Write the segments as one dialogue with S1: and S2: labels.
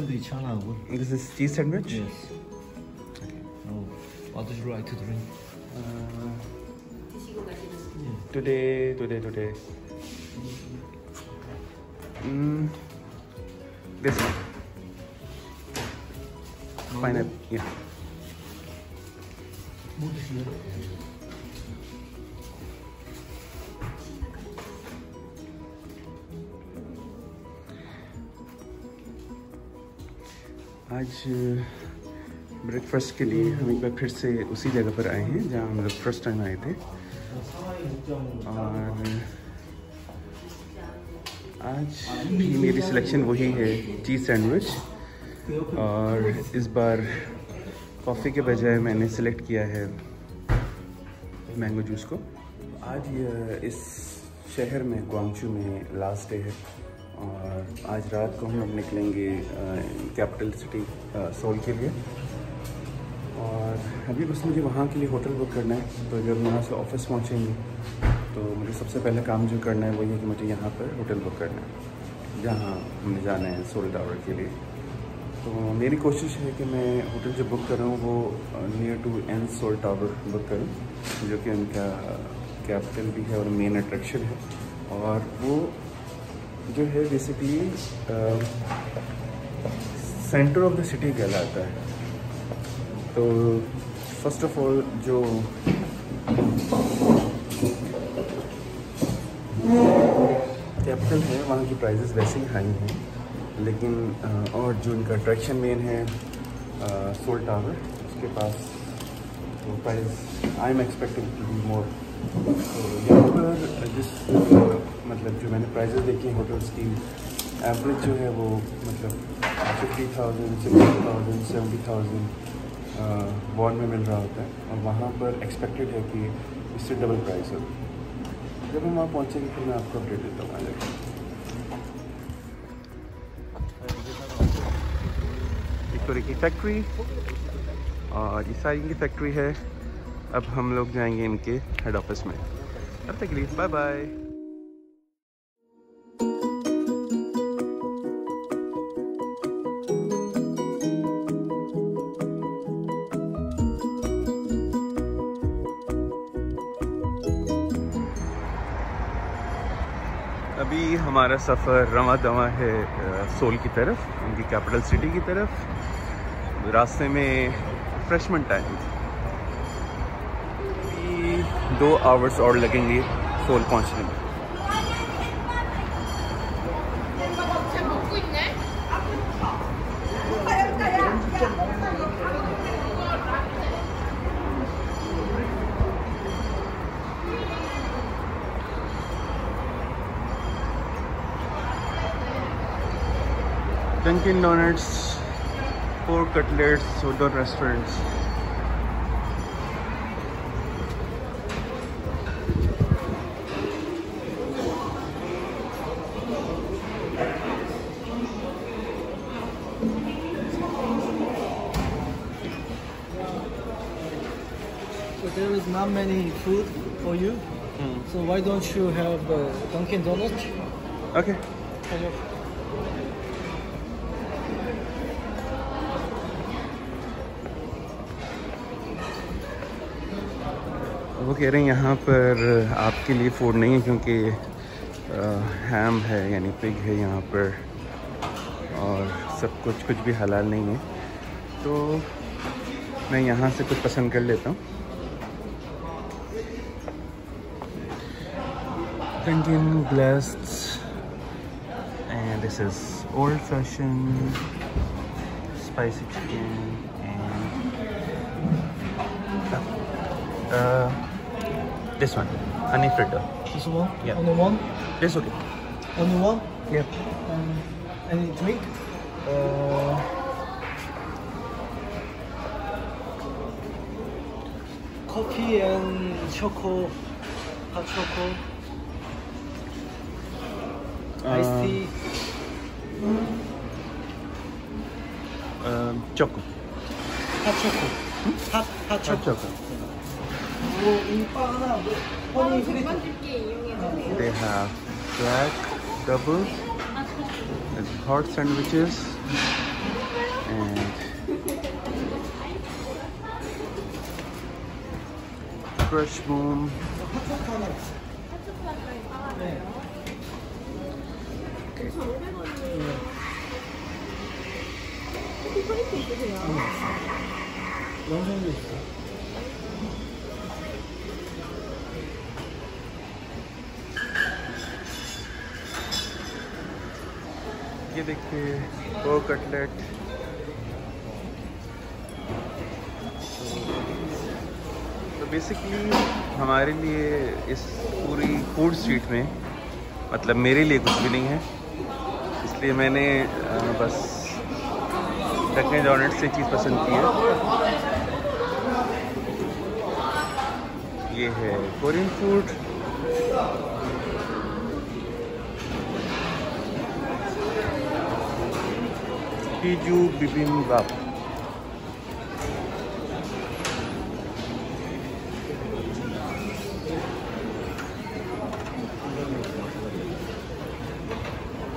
S1: the chana.
S2: This is cheese sandwich?
S1: Yes. Okay. Oh, what did you like to drink?
S2: Uh,
S3: yeah.
S2: Today, today, today. Mm, this one. Pineapple, yeah. आज breakfast के लिए हम एक बार फिर से उसी जगह पर आए हैं, जहाँ हम लोग फ़र्स्ट टाइम आए थे। और आज भी मेरी सिलेक्शन वही है चीज़ सैंडविच और इस बार कॉफ़ी के बजाय मैंने सेलेक्ट किया है मैंगो जूस को। आज, इस शहर में गुआंगचू में लास्ट डे है। और आज रात को हम लोग निकलेंगे कैपिटल सिटी सोल के लिए। और अभी बस मुझे वहाँ के लिए होटल बुक करना है। तो जब यहाँ से ऑफ़िस पहुँचेंगे तो मुझे सबसे पहले काम जो करना है, वही है कि मुझे यहाँ पर होटल बुक करना है, जहाँ हमने जाना है सोल टावर के लिए। तो मेरी कोशिश है कि मैं होटल जो बुक कर वो near to N Seoul Tower book करूँ, जो कि उनका कैपिटल भी है और मेन अट्रैक्शन है। और वो जो है basically centre of the city कहलाता है। तो फ़र्स्ट ऑफ़ ऑल जो कैपिटल है वहाँ की प्राइसेस वैसे ही हाई हैं। लेकिन अ, और जो इनका अट्रैक्शन मेन है सोल टावर उसके पास वो price I am expecting to be more तो यहाँ पर जिस मतलब जो मैंने प्राइजेस देखी हैं होटल्स की एवरेज जो है वो मतलब fifty thousand sixty thousand seventy thousand won में मिल रहा होता है। और वहाँ पर एक्सपेक्टेड है कि इससे डबल प्राइस हो जब हम वहाँ पहुँचेंगे, फिर मैं आपको अपडेट देता हूँ जाएगा विक्टोरी की फैक्ट्री और ये सारी की फैक्ट्री है। अब हम लोग जाएँगे इनके हेड ऑफ़िस में। तब तक लिए बाय बाय अभी हमारा सफ़र रवा दवा है सोल की तरफ़ उनकी कैपिटल सिटी की तरफ़। रास्ते में फ्रेशमेंट टाइम दो आवर्स और लगेंगे सोल पहुँचने में। डंकिन डोनट्स फोर कटलेट्स वो door
S1: restaurants there is not many food for you. Mm. So why don't you have the Dunkin' Donuts?
S2: Okay.
S1: Of
S2: वो कह रहे हैं यहाँ पर आपके लिए फ़ूड नहीं है क्योंकि हैम है यानी पिग है यहाँ पर और सब कुछ कुछ भी हलाल नहीं है तो मैं यहाँ से कुछ पसंद कर लेता हूँ Dunkin' blessed and this is old fashioned spicy chicken and uh, this one honey fritter
S1: this one?
S2: Yeah.
S1: Only one?
S2: this okay
S1: Only one?
S2: yep
S1: Um, any drink?
S2: uh,
S1: Coffee and choco, hot choco, I
S2: um,
S1: see.
S2: Um, choco.
S1: Hot choco. Hot, hot choco. Hot choco.
S2: They have black double and hot sandwiches and fresh boom ये देखिए, वो cutlet तो basically हमारे लिए इस पूरी food street में मतलब मेरे लिए कुछ भी नहीं है। इसलिए मैंने बस डकने डोनट से चीज़ पसंद की है ये है कोरियन फ़ूड Hiju bibimbap.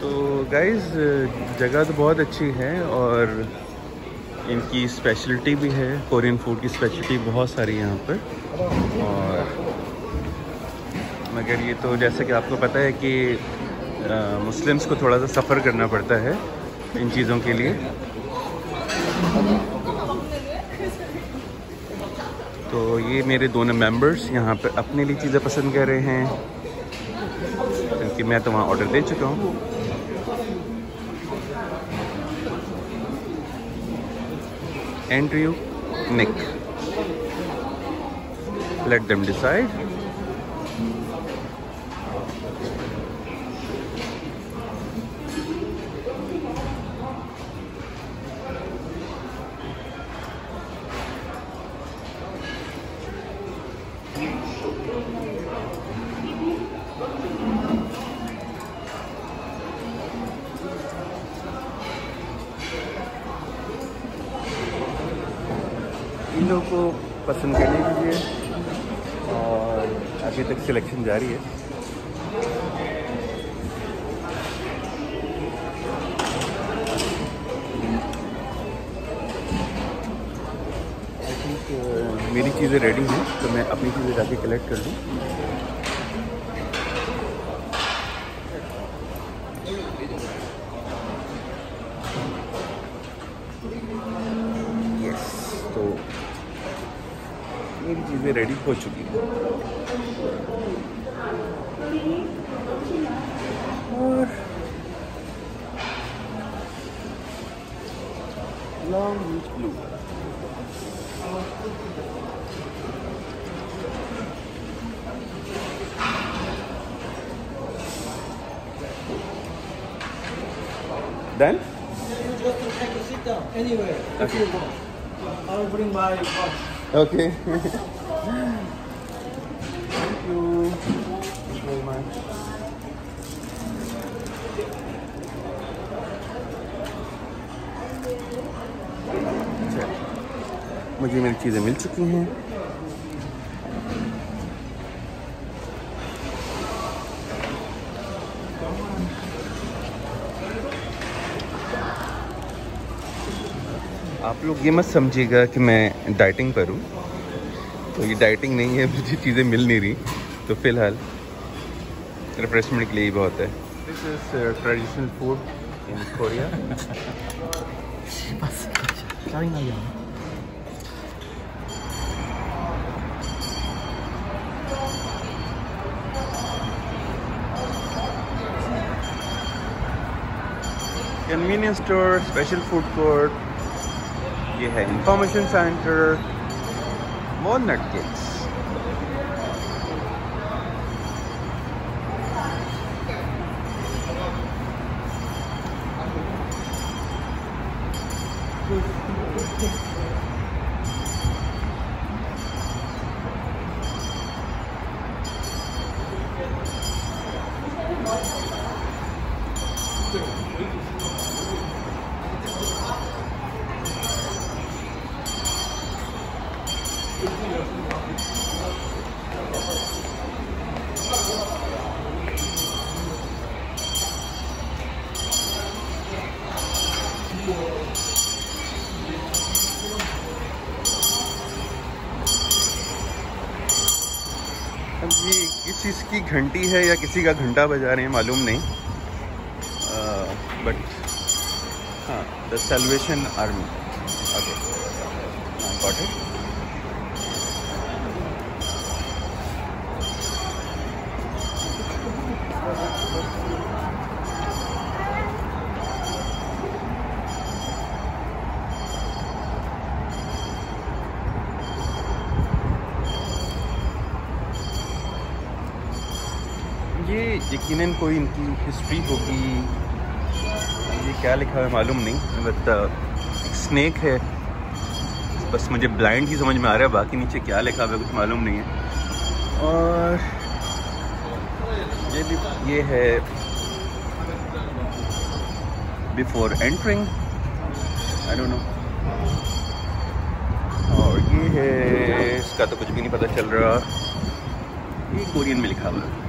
S2: तो गाइस जगह तो बहुत अच्छी है और इनकी स्पेशलिटी भी है कोरियन फ़ूड की स्पेशलिटी बहुत सारी यहाँ पर। और मगर ये तो जैसे कि आपको पता है कि मुस्लिम्स को थोड़ा सा सफ़र करना पड़ता है इन चीज़ों के लिए। तो ये मेरे दोनों मेंबर्स यहाँ पर अपने लिए चीज़ें पसंद कर रहे हैं। क्योंकि मैं तो वहाँ ऑर्डर दे चुका हूँ। Andrew, Nick. Let them decide. इन लोगों को पसंद करने दीजिए और अभी तक सिलेक्शन जारी है। मेरी चीज़ें रेडी हैं तो मैं अपनी चीज़ें जाके कलेक्ट कर लूँ यस तो मेरी चीज़ें रेडी हो चुकी हैं और long beach blue Done?
S1: You just take a sit down anywhere want. I will bring my box.
S2: Okay. Thank you. Thank you very much. अच्छा, मुझे मेरी चीज़ें मिल चुकी हैं लोग ये मत समझिएगा कि मैं डाइटिंग पर हूँ। तो ये डाइटिंग नहीं है मुझे चीज़ें मिल नहीं रही। तो फ़िलहाल रिफ्रेशमेंट के लिए ही बहुत है। ट्रेडिशनल फ़ूड इन कोरिया बस क्या ही नहीं you had information center monarch kids. की घंटी है या किसी का घंटा बजा रहे हैं, मालूम नहीं। बट हाँ the Salvation Army okay got it ये यकीनन कोई इनकी हिस्ट्री होगी। ये क्या लिखा है मालूम नहीं बट एक स्नैक है। बस मुझे ब्लाइंड ही समझ में आ रहा है, बाकी नीचे क्या लिखा हुआ है कुछ मालूम नहीं है। और ये भी, ये है before entering I don't know और ये है, इसका तो कुछ भी नहीं पता चल रहा। ये कोरियन में लिखा हुआ है।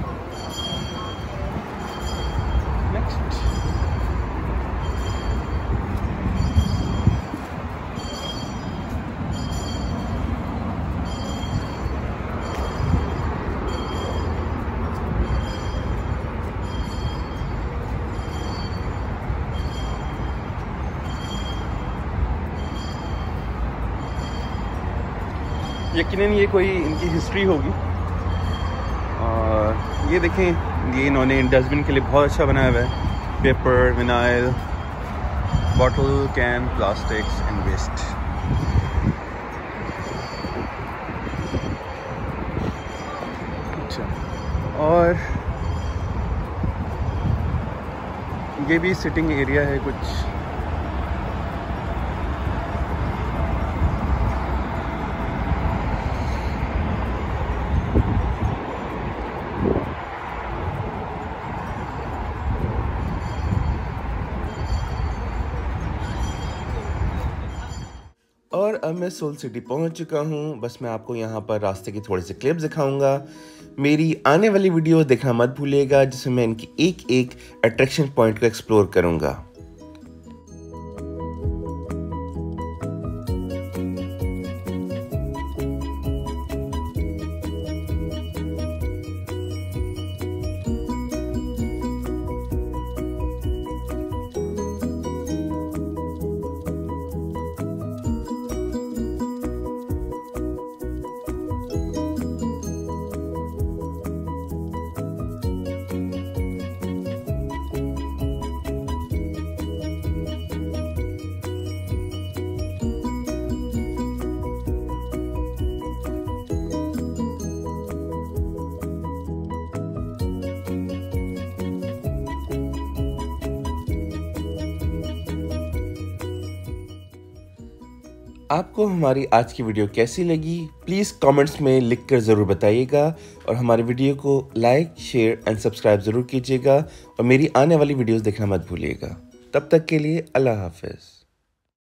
S2: यकीनन ये कोई इनकी हिस्ट्री होगी। और ये देखें, ये इन्होंने डस्टबिन के लिए बहुत अच्छा बनाया हुआ है। Paper vinyl bottle can plastics and waste अच्छा और ये भी सिटिंग एरिया है कुछ
S4: और अब मैं सोल सिटी पहुँच चुका हूँ। बस मैं आपको यहाँ पर रास्ते की थोड़े से क्लिप्स दिखाऊँगा। मेरी आने वाली वीडियो देखना मत भूलिएगा, जिसमें मैं इनकी एक एक अट्रैक्शन पॉइंट को एक्सप्लोर करूँगा। आपको हमारी आज की वीडियो कैसी लगी प्लीज़ कमेंट्स में लिखकर ज़रूर बताइएगा और हमारे वीडियो को लाइक शेयर एंड सब्सक्राइब ज़रूर कीजिएगा और मेरी आने वाली वीडियोस देखना मत भूलिएगा। तब तक के लिए अल्लाह हाफिज़।